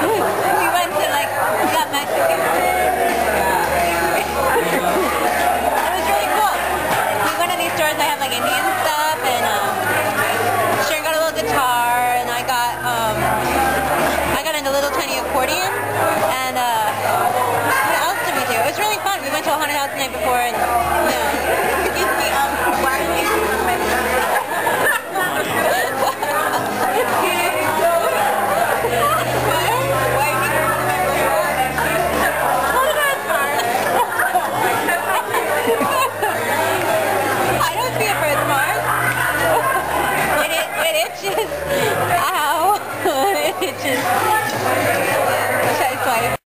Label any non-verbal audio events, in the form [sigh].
we went to like got Mexican food. it was really cool. We went to these stores that have like Indian stuff and um, Sharon got a little guitar and I got um, I got a little tiny accordion and uh, what else did we do? It was really fun. We went to a haunted house the night before and just, ow. [laughs] it just.